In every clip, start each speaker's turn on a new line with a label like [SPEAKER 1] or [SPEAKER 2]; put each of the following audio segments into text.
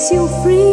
[SPEAKER 1] Makes you free.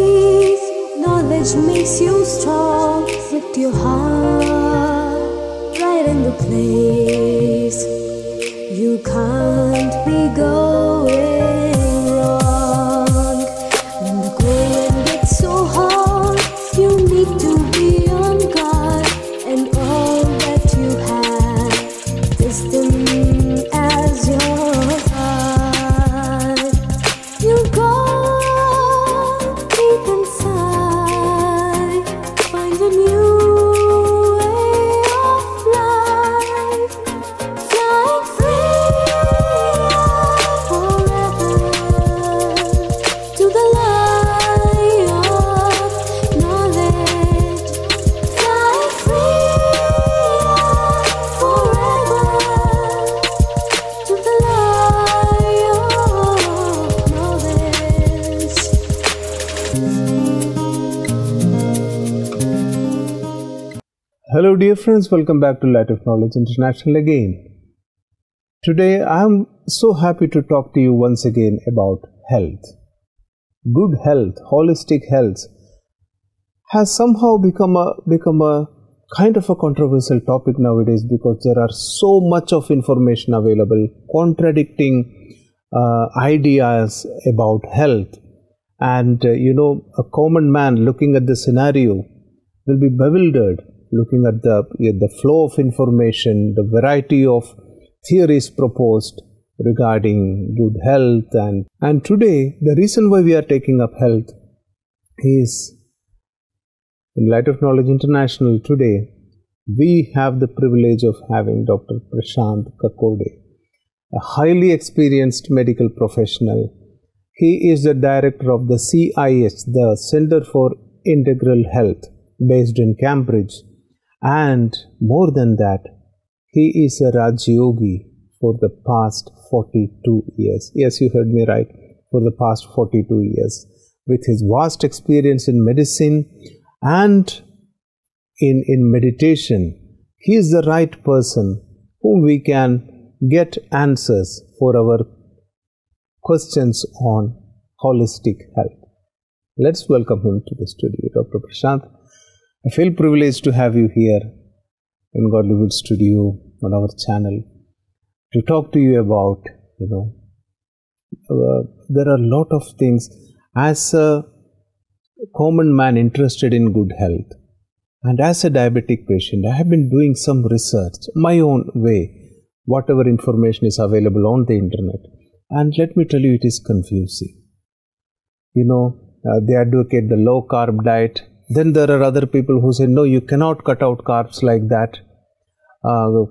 [SPEAKER 2] Hello, dear friends, welcome back to Light of Knowledge International again. Today, I am so happy to talk to you once again about health. Good health, holistic health, has somehow become a become a kind of a controversial topic nowadays because there are so much of information available contradicting uh, ideas about health and uh, you know a common man looking at the scenario will be bewildered looking at the the flow of information the variety of theories proposed regarding good health. And and today the reason why we are taking up health is in light of knowledge international today we have the privilege of having dr prashant kakode a highly experienced medical professional he is the director of the CIH, the Center for Integral Health, based in Cambridge. And more than that, he is a Raj Yogi for the past 42 years. Yes, you heard me right, for the past 42 years. With his vast experience in medicine and in, in meditation, he is the right person whom we can get answers for our questions on holistic health. Let's welcome him to the studio, Dr. Prashant. I feel privileged to have you here in Godlywood Studio on our channel to talk to you about, you know, uh, there are a lot of things as a common man interested in good health and as a diabetic patient i have been doing some research my own way whatever information is available on the internet and let me tell you, it is confusing. You know, uh, they advocate the low carb diet. Then there are other people who say, no, you cannot cut out carbs like that. Uh,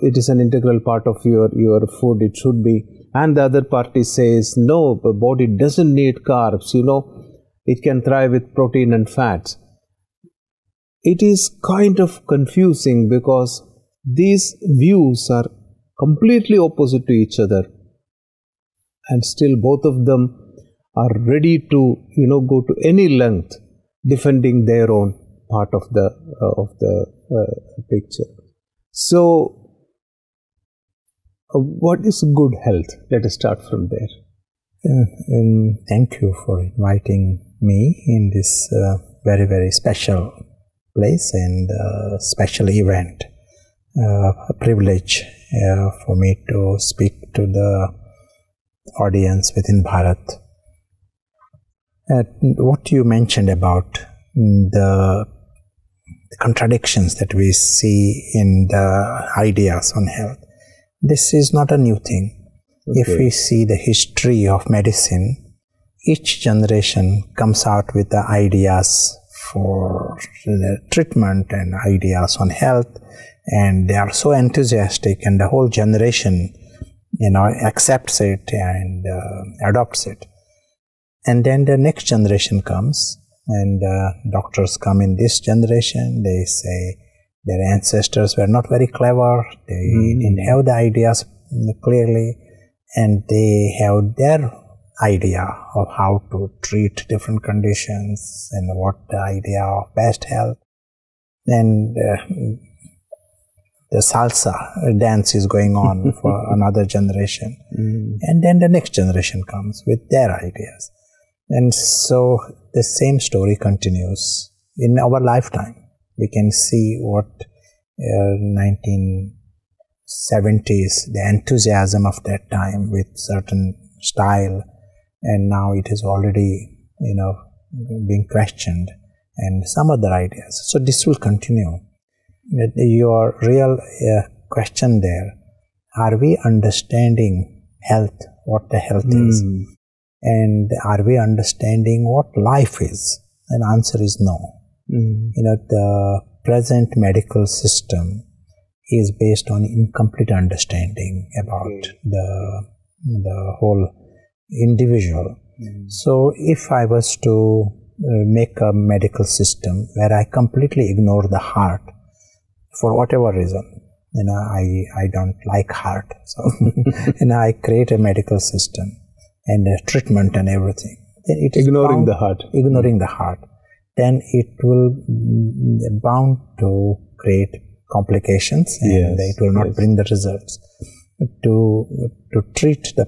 [SPEAKER 2] it is an integral part of your, your food, it should be. And the other party says, no, the body doesn't need carbs, you know, it can thrive with protein and fats. It is kind of confusing because these views are completely opposite to each other and still both of them are ready to you know go to any length defending their own part of the uh, of the uh, picture. So uh, what is good health? Let us start from there.
[SPEAKER 3] Uh, um, thank you for inviting me in this uh, very, very special place and uh, special event. A privilege for me to speak to the audience within Bharat. Uh, what you mentioned about the, the contradictions that we see in the ideas on health, this is not a new thing. If we see the history of medicine, each generation comes out with the ideas for the treatment and ideas on health, and they are so enthusiastic, and the whole generation, you know, accepts it and uh, adopts it. And then the next generation comes, and uh, doctors come in this generation. They say their ancestors were not very clever. They
[SPEAKER 2] Mhm.
[SPEAKER 3] didn't have the ideas clearly, and they have their idea of how to treat different conditions and what the idea of best health. And uh, the salsa dance is going on for another generation.
[SPEAKER 2] Mm.
[SPEAKER 3] And then the next generation comes with their ideas. And so the same story continues in our lifetime. We can see what uh, 1970s, the enthusiasm of that time with certain style, and now it is already, you know, being questioned, and some other ideas. So this will continue. Your real uh, question there: Are we understanding health? What the health is?
[SPEAKER 2] Hmm.
[SPEAKER 3] and are we understanding what life is and answer is no
[SPEAKER 2] Hmm.
[SPEAKER 3] you know the present medical system is based on incomplete understanding about the the whole individual so if i was to uh, make a medical system where i completely ignore the heart for whatever reason you know i i don't like heart so and i create a medical system and a treatment and everything then it
[SPEAKER 2] Ignoring
[SPEAKER 3] bound-
[SPEAKER 2] the heart.
[SPEAKER 3] ignoring the heart then it will mm, bound to create complications and
[SPEAKER 2] Yes,
[SPEAKER 3] it will not
[SPEAKER 2] yes.
[SPEAKER 3] bring the results to to treat the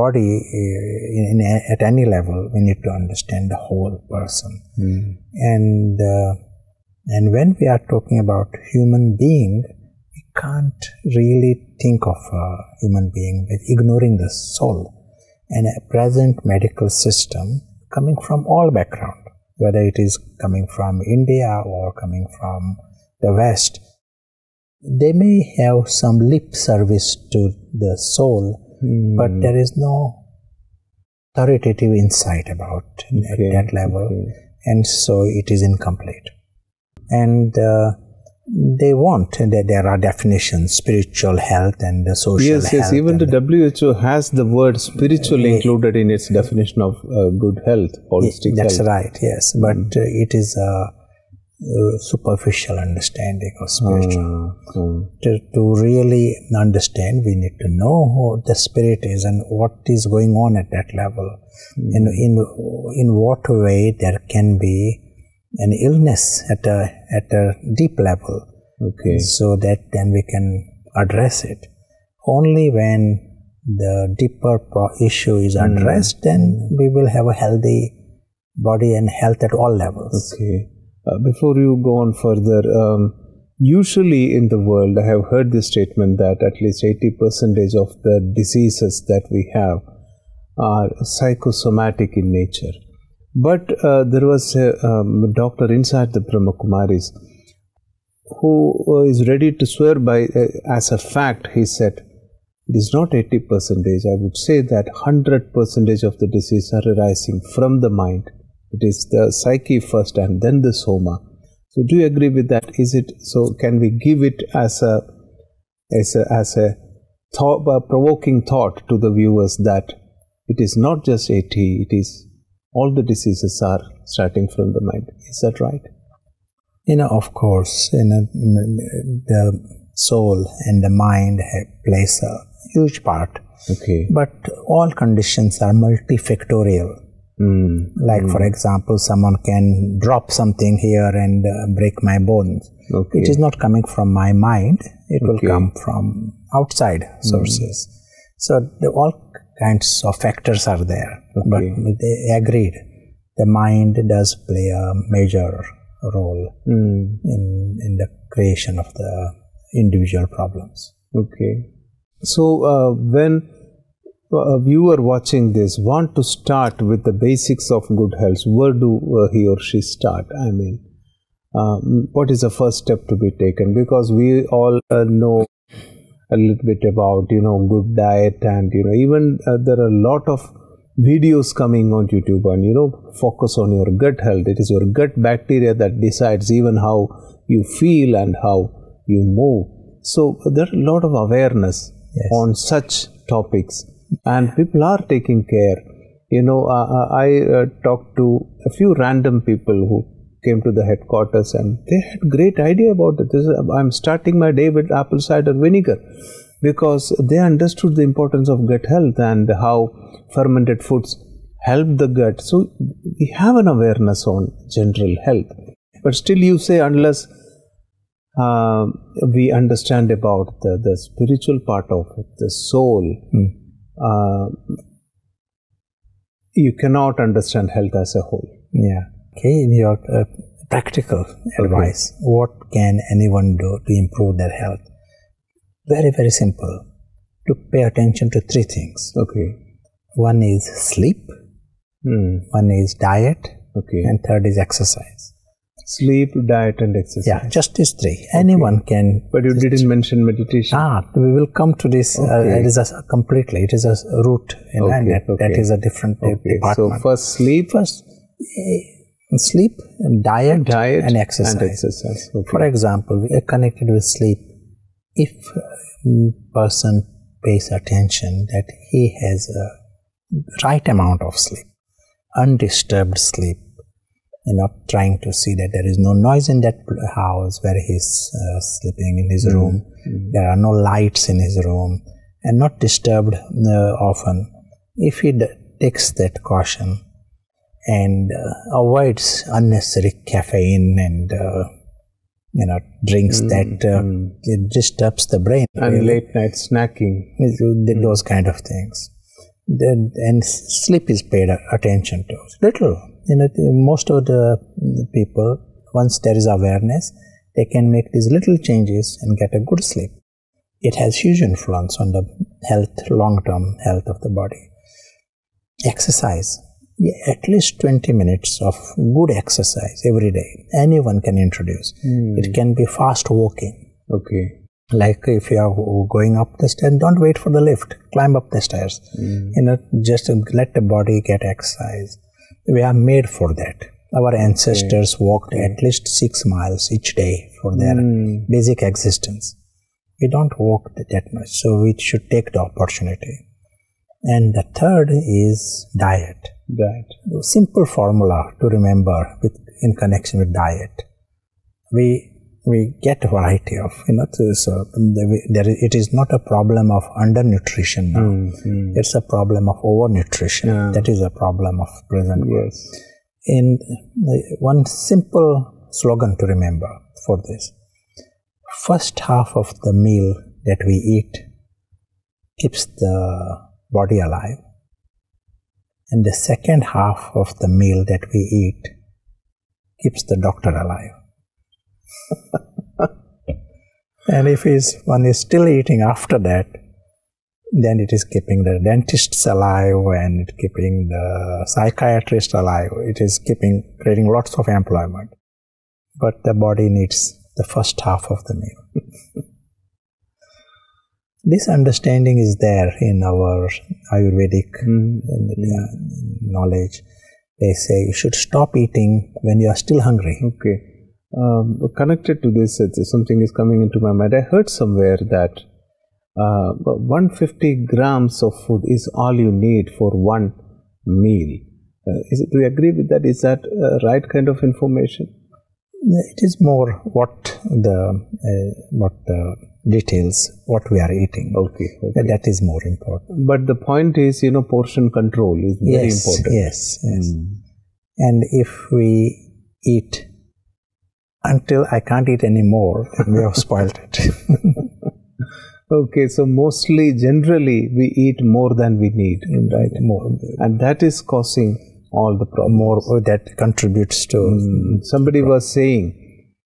[SPEAKER 3] body uh, in, in a- at any level we need to understand the whole person
[SPEAKER 2] Hmm.
[SPEAKER 3] and uh, and when we are talking about human being we can't really think of a human being with ignoring the soul and a present medical system coming from all background whether it is coming from india or coming from the west. They may have some lip service to the soul hmm. but there is no authoritative insight about at that level.
[SPEAKER 2] okay.
[SPEAKER 3] and so it is incomplete and uh, they want and there- there are definitions spiritual health and the social
[SPEAKER 2] Yes, yes. Even the WHO has the word spiritual included in its definition of uh, good health, holistic
[SPEAKER 3] that's
[SPEAKER 2] health.
[SPEAKER 3] right yes but uh, it is a, uh superficial understanding of spiritual
[SPEAKER 2] Uh, uh,
[SPEAKER 3] to, to really understand we need to know who the spirit is and what is going on at that level and in in what way there can be an illness at a at a deep level
[SPEAKER 2] okay.
[SPEAKER 3] so that then we can address it only when the deeper pro- issue is addressed then we will have a healthy body and health at all levels
[SPEAKER 2] Okay. Uh, before you go on further, um, usually in the world, I have heard this statement that at least 80% of the diseases that we have are psychosomatic in nature. But uh, there was a um, doctor inside the Brahma Kumaris who uh, ready to swear by, uh, as a fact, he said, it is not 80 percentage. I would say that 100 percentage of the disease are arising from the mind. It is the psyche first and then the soma. So, do you agree with that? Is it so? Can we give it as a as a as a thought, a provoking thought to the viewers that it is not just 80. It is all the diseases are starting from the mind. Is that right?
[SPEAKER 3] You know, of course, you know, the soul and the mind have, plays a huge part,
[SPEAKER 2] Okay.
[SPEAKER 3] but all conditions are multifactorial.
[SPEAKER 2] Mm.
[SPEAKER 3] Like, for example, someone can drop something here and uh, break my bones.
[SPEAKER 2] Okay.
[SPEAKER 3] It is not coming from my mind, it will come from outside sources. So, the, all kinds of factors are there, but they agreed. The mind does play a major role
[SPEAKER 2] Mm.
[SPEAKER 3] in, in the creation of the individual problems.
[SPEAKER 2] Okay. So, uh, when a viewer watching this want to start with the basics of good health, where do uh, he or she start? I mean, um, what is the first step to be taken? Because we all uh, know a little bit about you know good diet and you know even uh, there are a lot of videos coming on YouTube and you know focus on your gut health. It is your gut bacteria that decides even how you feel and how you move. So there are a lot of awareness
[SPEAKER 3] Yes.
[SPEAKER 2] on such topics, and people are taking care. You know, uh, uh, I uh, talked to a few random people who came to the headquarters, and they had great idea about it. This is, I'm starting my day with apple cider vinegar because they understood the importance of gut health and how fermented foods help the gut. So we have an awareness on general health, but still, you say unless uh, we understand about the, the spiritual part of it, the soul. Uh, you cannot understand health as a whole.
[SPEAKER 3] Yeah. Okay, in your uh, practical advice, what can anyone do to improve their health? Very, very simple. To pay attention to three things.
[SPEAKER 2] Okay.
[SPEAKER 3] One is sleep,
[SPEAKER 2] Hmm.
[SPEAKER 3] one is diet,
[SPEAKER 2] Okay.
[SPEAKER 3] and third is exercise.
[SPEAKER 2] Sleep, diet, and exercise.
[SPEAKER 3] Yeah, just these three. Anyone can.
[SPEAKER 2] But you didn't mention meditation.
[SPEAKER 3] Ah, we will come to this. Uh, it is a completely. It is a in
[SPEAKER 2] Okay,
[SPEAKER 3] and that, that
[SPEAKER 2] okay.
[SPEAKER 3] is a different uh,
[SPEAKER 2] Okay. So first sleep,
[SPEAKER 3] First, eh, sleep, diet,
[SPEAKER 2] diet,
[SPEAKER 3] and exercise.
[SPEAKER 2] And exercise. Okay.
[SPEAKER 3] For example, we are connected with sleep. If a person pays attention that he has a right amount of sleep, undisturbed sleep, you know, trying to see that there is no noise in that house where he's uh, sleeping in his room, there are no lights in his room, and not disturbed uh, often. If he d- takes that caution and uh, avoids unnecessary caffeine and uh, you know drinks that uh, it disturbs the brain
[SPEAKER 2] and late night snacking.
[SPEAKER 3] Th- those kind of things. Then and sleep is paid attention to. Little you know most of the the people once there is awareness they can make these little changes and get a good sleep. It has huge influence on the health long term health of the body. Exercise at least 20 minutes of good exercise every day anyone can introduce. Hmm. It can be fast walking.
[SPEAKER 2] Okay.
[SPEAKER 3] like if you are going up the stairs don't wait for the lift. Climb up the stairs. Hmm. You know just let the body get exercise. We are made for that. Our ancestors walked at least six miles each day for their hmm. basic existence. We don't walk that much so we should take the opportunity and the third is diet
[SPEAKER 2] Diet.
[SPEAKER 3] simple formula to remember with in connection with diet we we get a variety of you know so- the- there it is not a problem of undernutrition now it's a problem of overnutrition
[SPEAKER 2] Yeah.
[SPEAKER 3] that is a problem of present.
[SPEAKER 2] Yes.
[SPEAKER 3] in uh, one simple slogan to remember for this first half of the meal that we eat keeps the body alive. And the second half of the meal that we eat keeps the doctor alive. And if one is still eating after that then it is keeping the dentists alive and keeping the psychiatrist alive. It is keeping creating lots of employment. But the body needs the first half of the meal this understanding is there in our ayurvedic uh, knowledge they say you should stop eating when you are still hungry
[SPEAKER 2] Okay. Um, connected to this, it's- something is coming into my mind. I heard somewhere that uh, 150 grams of food is all you need for one meal. Uh, is it, do you agree with that? Is that uh, right kind of information?
[SPEAKER 3] It is more what the uh, what the details what we are eating
[SPEAKER 2] Okay. okay.
[SPEAKER 3] that is more important
[SPEAKER 2] But the point is, you know, portion control is very
[SPEAKER 3] yes
[SPEAKER 2] important. Hmm.
[SPEAKER 3] yes yes and if we eat until i can't eat anymore then we have spoiled it
[SPEAKER 2] Okay, so mostly, generally, we eat more than we need, right?
[SPEAKER 3] more
[SPEAKER 2] And that is causing all the problems.
[SPEAKER 3] more that contributes to
[SPEAKER 2] Somebody was saying,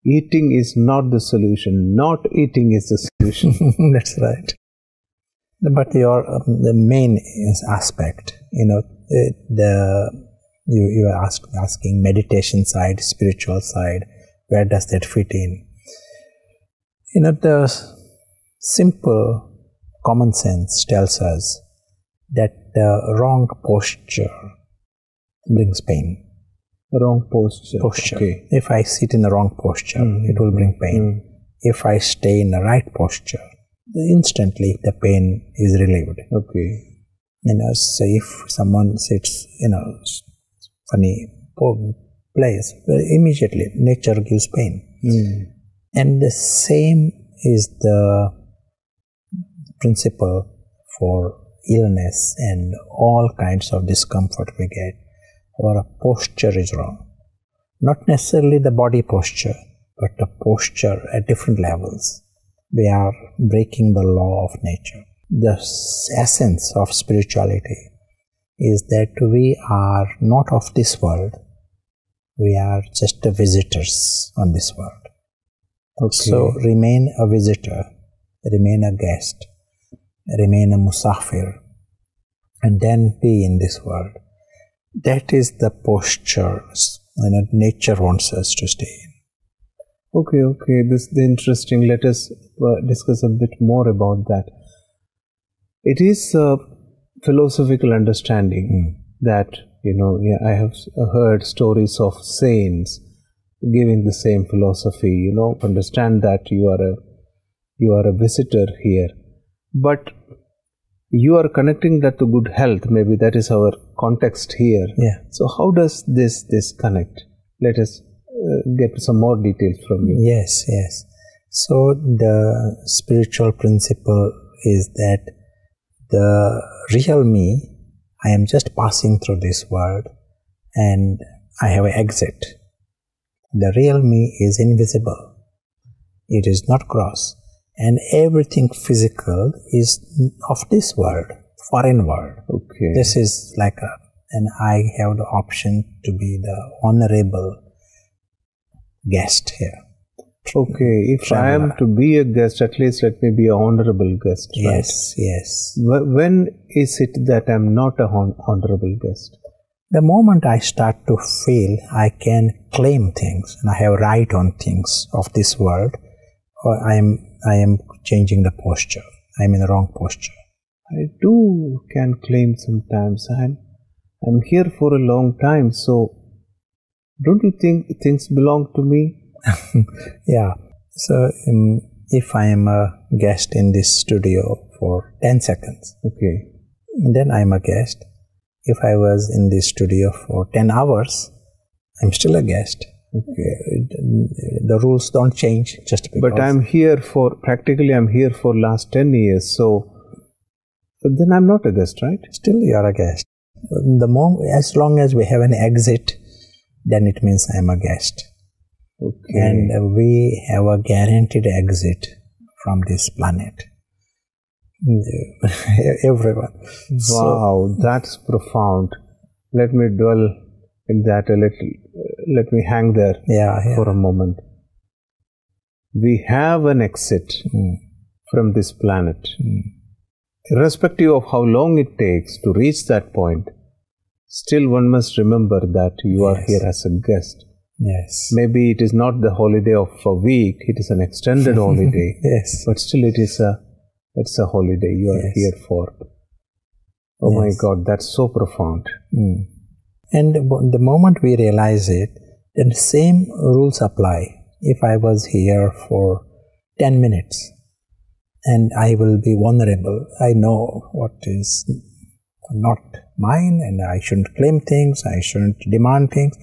[SPEAKER 2] eating is not the solution, not eating is the solution.
[SPEAKER 3] that's right but your um, the main aspect you know uh, the you you are ask, asking meditation side spiritual side where does that fit in you know the simple common sense tells us that the wrong posture brings pain.
[SPEAKER 2] Wrong posture.
[SPEAKER 3] posture.
[SPEAKER 2] Okay.
[SPEAKER 3] if i sit in the wrong posture hmm. it will bring pain. Hmm. If i stay in the right posture instantly the pain is relieved.
[SPEAKER 2] Okay.
[SPEAKER 3] you know so if someone sits in a funny place immediately nature gives pain. Hmm. And the same is the principle for illness and all kinds of discomfort we get our posture is wrong not necessarily the body posture but the posture at different levels we are breaking the law of nature the essence of spirituality is that we are not of this world. We are just visitors on this world.
[SPEAKER 2] Okay.
[SPEAKER 3] So remain a visitor, remain a guest, remain a musafir, and then be in this world. That is the posture you know, nature wants us to stay in.
[SPEAKER 2] Okay, okay. This is interesting. Let us uh, discuss a bit more about that. It is a philosophical understanding that you know. Yeah, I have heard stories of saints giving the same philosophy. You know, understand that you are a you are a visitor here, but you are connecting that to good health. Maybe that is our context here.
[SPEAKER 3] Yeah.
[SPEAKER 2] So how does this this connect? Let us uh, get some more details from you.
[SPEAKER 3] Yes, yes. So the spiritual principle is that the real me, I am just passing through this world and I have an exit. The real me is invisible. It is not gross. And everything physical is of this world, foreign world.
[SPEAKER 2] Okay.
[SPEAKER 3] This is like a, and I have the option to be the honorable guest here.
[SPEAKER 2] Okay. If I am to be a guest, at least let me be a honorable guest. Right?
[SPEAKER 3] Yes, yes.
[SPEAKER 2] When is it that I'm not a hon- honorable guest?
[SPEAKER 3] The moment I start to feel I can claim things and I have right on things of this world, or I am I am changing the posture. I am in the wrong posture.
[SPEAKER 2] I do can claim sometimes. I'm I'm here for a long time, so don't you think things belong to me?
[SPEAKER 3] Yeah. So um, if I am a guest in this studio for 10 seconds,
[SPEAKER 2] Okay.
[SPEAKER 3] then I am a guest. If I was in this studio for 10 hours, I'm still a guest.
[SPEAKER 2] Okay.
[SPEAKER 3] Um, the rules don't change just because.
[SPEAKER 2] But I'm here for practically I'm here for last ten years, so but then I'm not a guest, right?
[SPEAKER 3] still you are a guest. The moment, as long as we have an exit, then it means I'm a guest.
[SPEAKER 2] Okay.
[SPEAKER 3] And we have a guaranteed exit from this planet. Everyone. So,
[SPEAKER 2] wow, that's profound. Let me dwell in that a little. Let me hang there
[SPEAKER 3] yeah, yeah.
[SPEAKER 2] for a moment. We have an exit
[SPEAKER 3] Mm,
[SPEAKER 2] from this planet.
[SPEAKER 3] mm.
[SPEAKER 2] Irrespective of how long it takes to reach that point, still one must remember that you are here as a guest.
[SPEAKER 3] Yes.
[SPEAKER 2] Maybe it is not the holiday of a week, it is an extended holiday,
[SPEAKER 3] Yes.
[SPEAKER 2] but still it is a it's a holiday you are
[SPEAKER 3] Yes.
[SPEAKER 2] here for. Oh my god, that's so profound.
[SPEAKER 3] Mm. And the moment we realize it, the same rules apply. If I was here for 10 minutes and I will be vulnerable, I know what is not mine and I shouldn't claim things, I shouldn't demand things.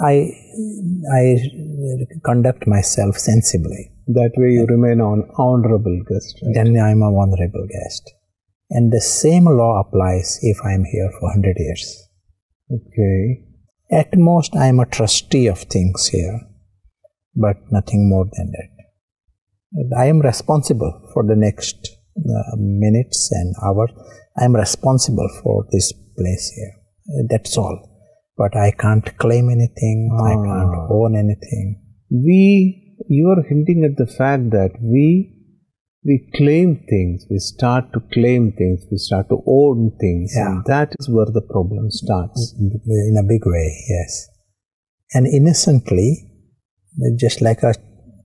[SPEAKER 3] I, I conduct myself sensibly.
[SPEAKER 2] That way you remain an honorable guest. Right?
[SPEAKER 3] Then I am a vulnerable guest. And the same law applies if I am here for 100 years.
[SPEAKER 2] Okay.
[SPEAKER 3] At most, I am a trustee of things here, but nothing more than that. I am responsible for the next uh, minutes and hours. I am responsible for this place here. That's all. But I can't claim anything. I can't
[SPEAKER 2] Ah.
[SPEAKER 3] own anything.
[SPEAKER 2] We you are hinting at the fact that we we claim things, we start to claim things, we start to own things,
[SPEAKER 3] Yeah.
[SPEAKER 2] and that is where the problem starts.
[SPEAKER 3] In a big way, yes. And innocently, just like a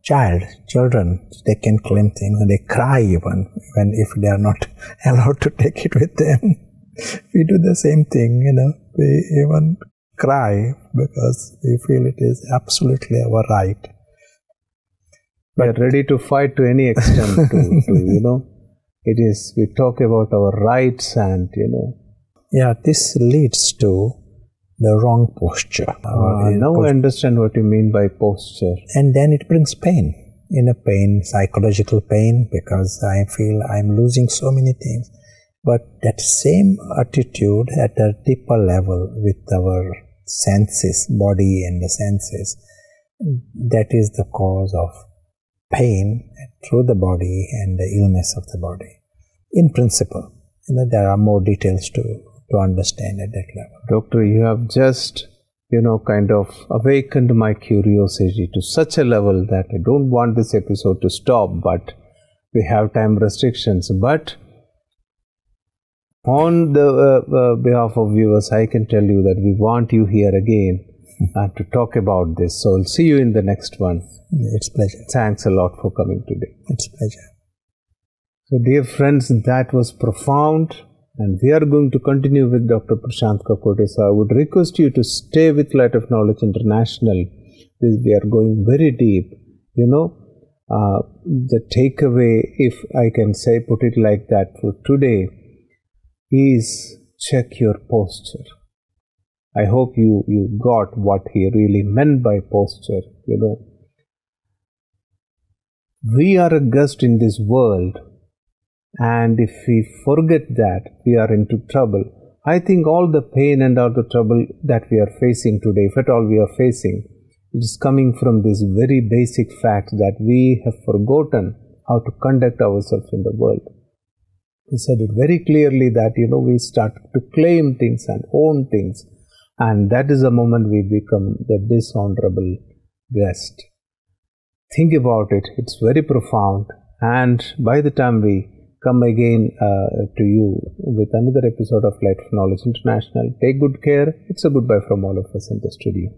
[SPEAKER 3] child, children, they can claim things and they cry even when if they are not allowed to take it with them. we do the same thing, you know. We even cry because we feel it is absolutely our right.
[SPEAKER 2] We are ready to fight to any extent to, to you know it is we talk about our rights and you know
[SPEAKER 3] Yeah, this leads to the wrong posture.
[SPEAKER 2] uh, now I understand what you mean by posture.
[SPEAKER 3] and then it brings pain inner pain psychological pain because i feel i'm losing so many things but that same attitude at a deeper level with our senses body and the senses that is the cause of pain through the body and the illness of the body in principle you know, there are more details to, to understand at that level.
[SPEAKER 2] Doctor, you have just, you know, kind of awakened my curiosity to such a level that I don't want this episode to stop, but we have time restrictions. But on the uh, uh, behalf of viewers, I can tell you that we want you here again uh, to talk about this. So I'll see you in the next one.
[SPEAKER 3] It's pleasure.
[SPEAKER 2] Thanks a lot for coming today.
[SPEAKER 3] It's pleasure.
[SPEAKER 2] So, dear friends, that was profound, and we are going to continue with Dr. Prashant Kakode. So, I would request you to stay with Light of Knowledge International. We are going very deep. You know, uh, the takeaway, if I can say, put it like that, for today is check your posture. I hope you, you got what he really meant by posture. You know, we are a guest in this world and if we forget that, we are into trouble. I think all the pain and all the trouble that we are facing today, if at all we are facing, it is coming from this very basic fact that we have forgotten how to conduct ourselves in the world. He said it very clearly that, you know, we start to claim things and own things, and that is the moment we become the dishonorable guest. Think about it, it's very profound, and by the time we come again uh, to you with another episode of Light of Knowledge International. Take good care. It's a goodbye from all of us in the studio.